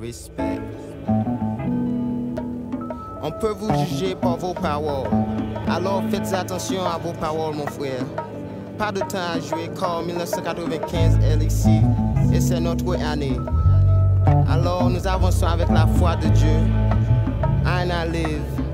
Respect. On peut vous juger par vos paroles. Alors faites attention à vos paroles, mon frère. Pas de temps à jouer, car 1995 est ici. Et c'est notre année. Alors nous avançons avec la foi de Dieu. I live.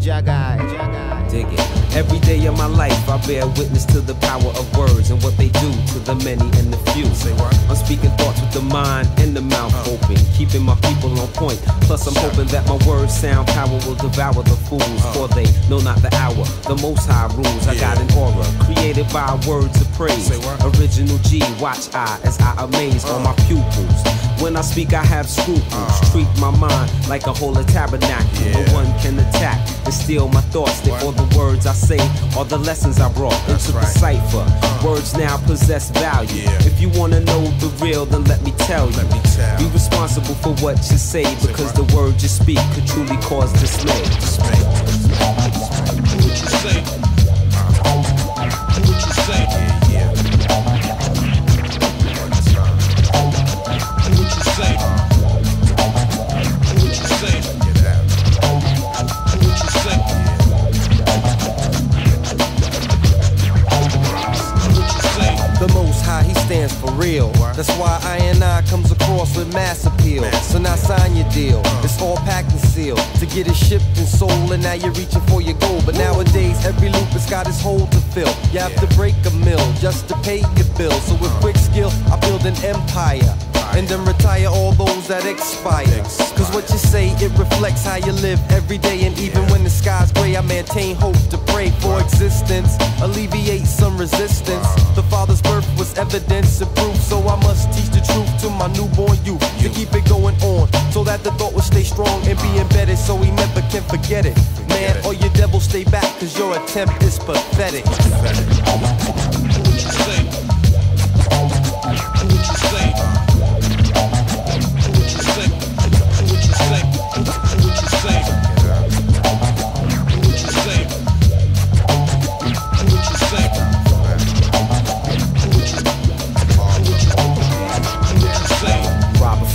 Jagai. Dig it. Every day of my life, I bear witness to the power of words and what they do to the many and the few. Say what? I'm speaking thoughts with the mind and the mouth Uh. open, keeping my people on point. Plus, I'm hoping that my words sound power will devour the fools, for they know not the hour. The most high rules. I got Uh. An aura created by words of praise. Say what? Original G, watch I as I amaze all my pupils. When I speak, I have scruples. Treat my mind like a holy tabernacle. No Uh. One can attack steal my thoughts. They all the words I say are the lessons I brought That's into right. the cipher. Uh-huh. Words now possess value. Yeah. If you wanna know the real, then let me tell you. Let me tell. Be responsible for what you say because the words you speak could truly cause dismay. Spain. For real. That's why I and I comes across with mass appeal. So now sign your deal. It's all packed and sealed. To get it shipped and sold, and now you're reaching for your goal. But nowadays, every loop has got its hole to fill. You have to break a mill just to pay your bill. So with uh-huh. quick skill, I build an empire. And then retire all those that expire. Cause what you say, it reflects how you live every day. And even when the sky's gray, I maintain hope to pray for existence. Alleviate some resistance. The father's birth evidence and proof. So I must teach the truth to my newborn youth. To keep it going on. So that the thought will stay strong and be embedded. So he never can forget it. Man, or your devil stay back. Cause your attempt is pathetic.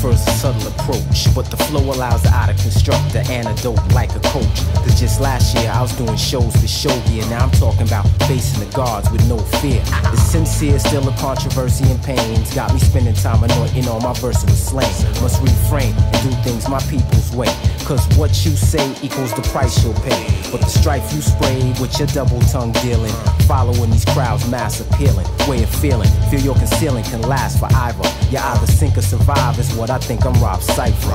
A subtle approach, but the flow allows the eye to construct the antidote like a coach. Cause just last year I was doing shows for show gear. Now I'm talking about facing the guards with no fear. It's sincere, still a controversy and pains. Got me spending time anointing all my verses with slang. Must refrain and do things my people's way. Cause what you say equals the price you'll pay. But the strife you spray with your double tongue dealing. Following these crowds, mass appealing. Way of feeling, feel your concealing can last forever. You either sink or survive is what I think I'm Rob Cypher.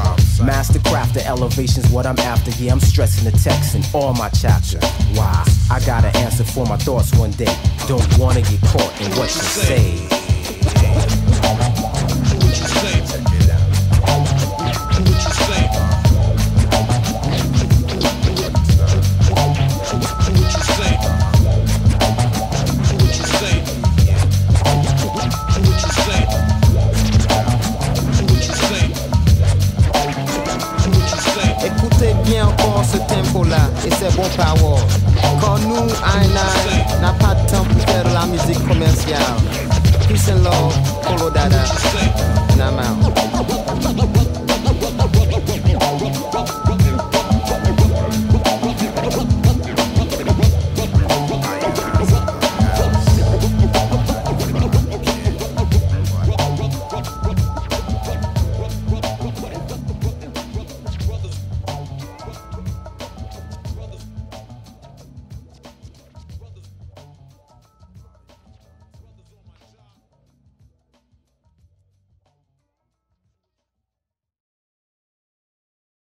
Mastercraft, the elevation's what I'm after. Yeah, I'm stressing the text in all my chapters. Why? I gotta answer for my thoughts one day. Don't wanna get caught in what you say. Ce tempo-là et ces bons paroles. Quand nous, Aina, n'a pas de temps pour faire la musique commerciale. Peace and love, Polo Dada, out.